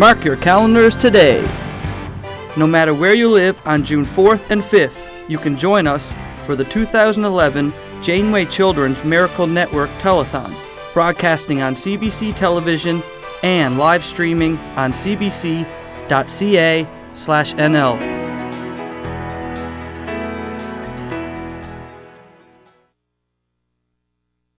Mark your calendars today. No matter where you live on June 4th and 5th, you can join us for the 2011 Janeway Children's Miracle Network Telethon, broadcasting on CBC television and live streaming on cbc.ca/nl.